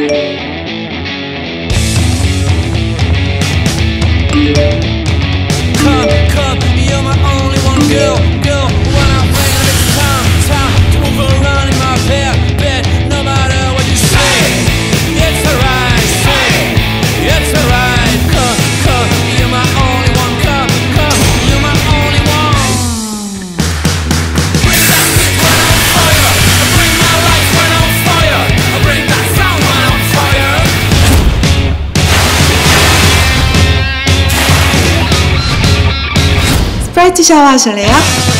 Música Sprite 笑话什么呀？